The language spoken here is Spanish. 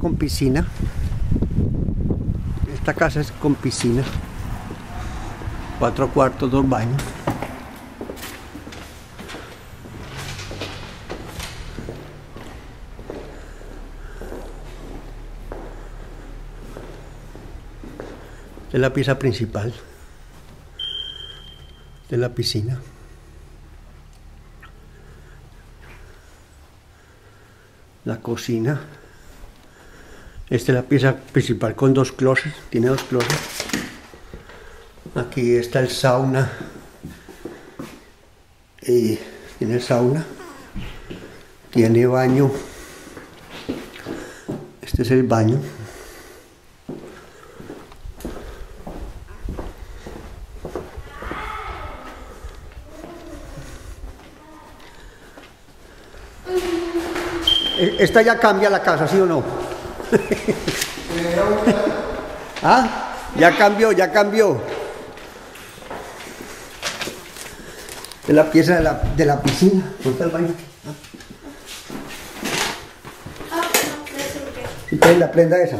con piscina. Esta casa es con piscina. Cuatro cuartos, dos baños. Es la pieza principal de la piscina. La cocina. Esta es la pieza principal con dos closets. Tiene dos closets. Aquí está el sauna. Y tiene sauna. Tiene baño. Este es el baño. Eh, Esta ya cambia la casa, ¿sí o no? ¿Ah? Ya cambió, ya cambió. Es la pieza de la, de la piscina. ¿Dónde está el baño? Ah, no, no sé por qué. ¿Y qué es la prenda esa?